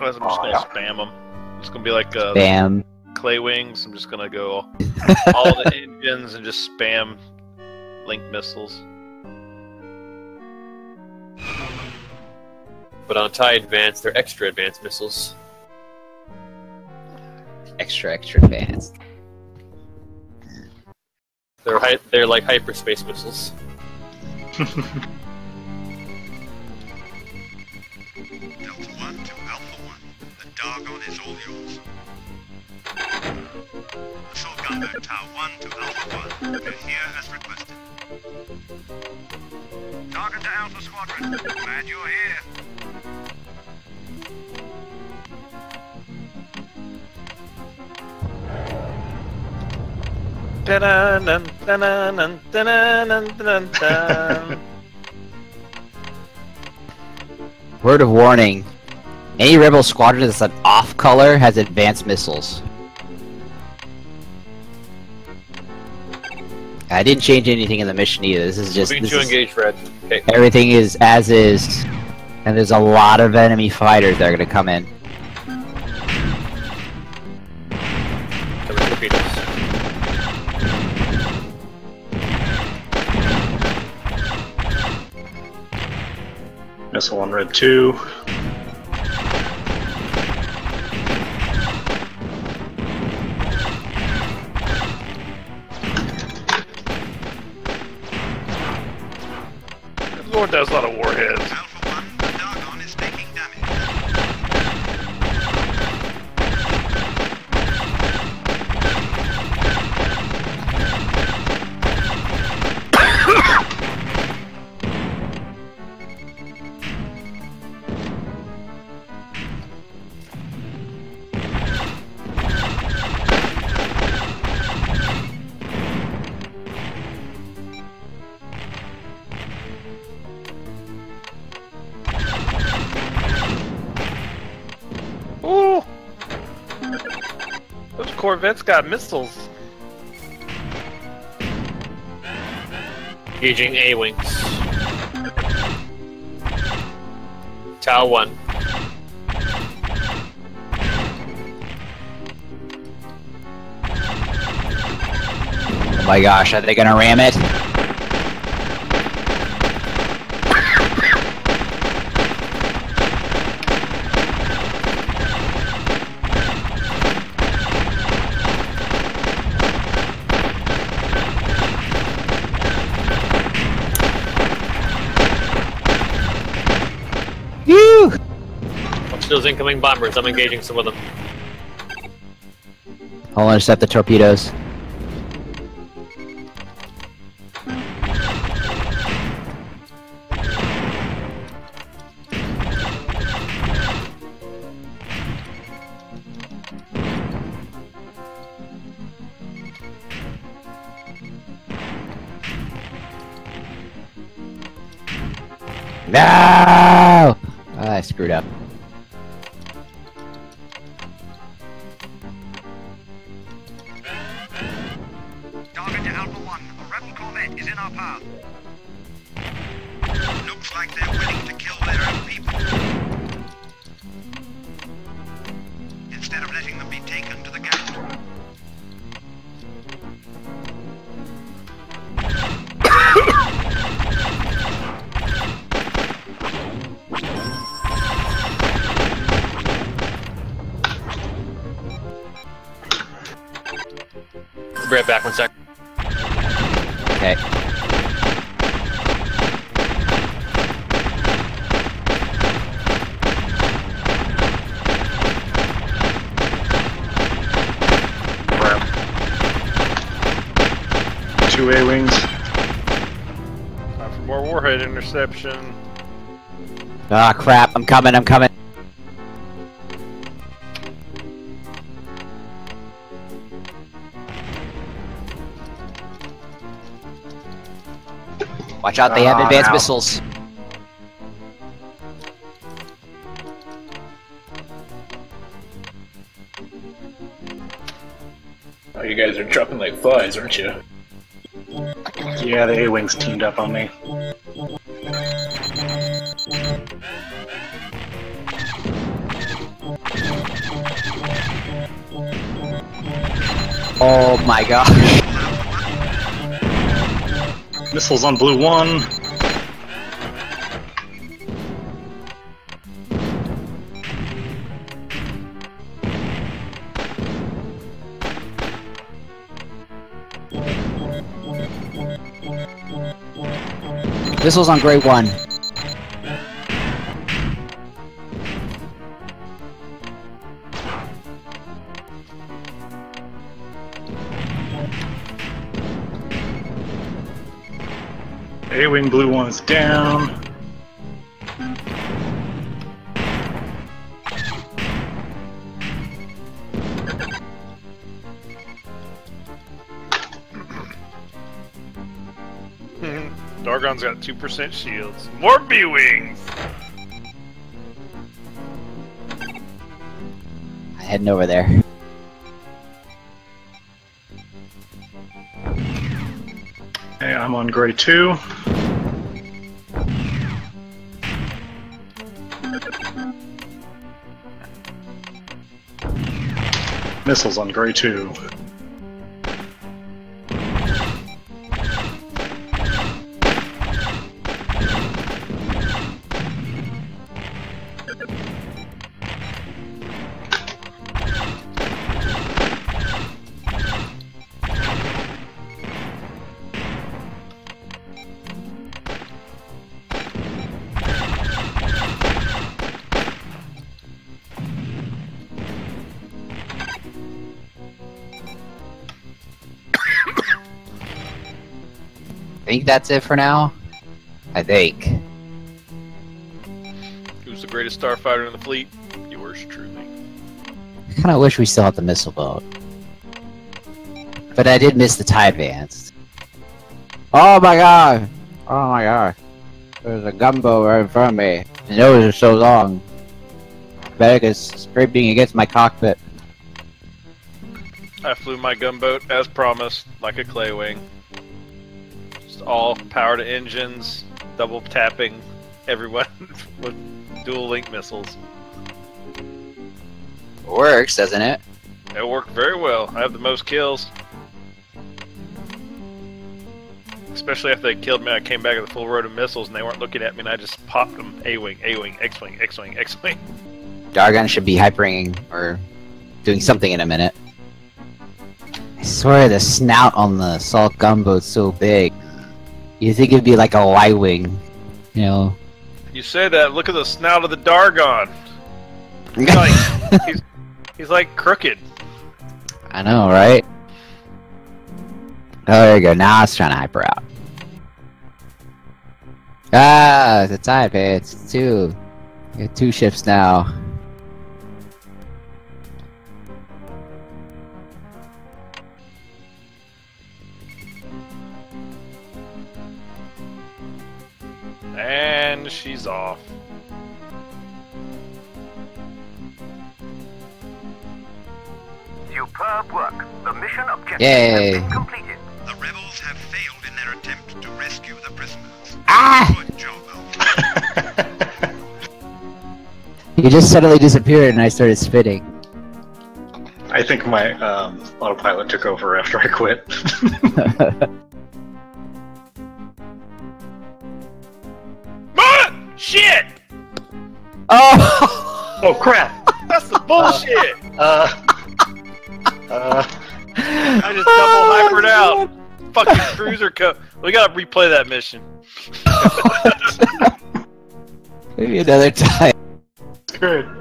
I'm just gonna yeah. spam them. It's gonna be like uh, Bam. clay wings. I'm just gonna go all the engines and just spam link missiles. But on TIE Advanced, they're extra advanced missiles. Extra, extra advanced. They're hy- they're like hyperspace missiles. The Dargon is all yours. Assault Gunboat Tau 1 to Alpha 1. We're here as requested. Dargon to Alpha Squadron. Glad you're here. Dun-dun-dun, dun-dun-dun, dun-dun-dun. Word of warning. Any rebel squadron that's an off color has advanced missiles. I didn't change anything in the mission either. This is just Moving this to is- engage red. Okay. everything is as is, and there's a lot of enemy fighters that are gonna come in. There were torpedoes. Missile on red two. Lord does a warheads. Corvettes got missiles. Engaging A wings. Tau 1. Oh my gosh, are they gonna ram it? Those incoming bombers. I'm engaging some of them. I'll intercept the torpedoes. No! Ah, I screwed up. They're willing to kill their own people. Instead of letting them be taken to the gap. Be right back one sec. Okay. Crap. Two A wings. Time for more warhead interception. Ah, crap. I'm coming, I'm coming. Watch out, they have Ah, advanced ow. missiles. Oh, you guys are dropping like flies, aren't you? Yeah, the A-Wing's teamed up on me. Oh my gosh. Missiles on blue one. Missiles on gray one. A-wing blue one's down. Dargon's got 2% shields. More B-Wings! Heading over there. Hey, I'm on gray two. Missiles on gray two. Think that's it for now. I think. Who's the greatest starfighter in the fleet? Yours truly. I kind of wish we still had the missile boat. But I did miss the tie advance. Oh my god! Oh my god. There's a gunboat right in front of me. The nose is so long. Better is scraping against my cockpit. I flew my gunboat as promised, like a clay wing. Just all power to engines, double tapping everyone with dual link missiles. Works, doesn't it? It worked very well. I have the most kills. Especially after they killed me, I came back with a full road of missiles and they weren't looking at me and I just popped them A-Wing, A-Wing, X-Wing, X-Wing, X-Wing. Dargon should be hypering or doing something in a minute. I swear the snout on the Assault Gunboat's so big. You think it'd be like a Y-Wing, you know? You say that, look at the snout of the Dargon. He's like, he's, he's like crooked. I know, right? Oh, there you go. Now it's trying to hyper out. Ah, the type. It's two. We got two ships now. And she's off. Superb work. The mission objective Yay. has been completed. The rebels have failed in their attempt to rescue the prisoners. Ah! Good job, Alpha. He just suddenly disappeared and I started spitting. I think my um, autopilot took over after I quit. Shit! oh! oh crap! That's the bullshit! Uh, uh, I just double hypered out. Fucking cruiser co. We gotta replay that mission. Maybe another time. good.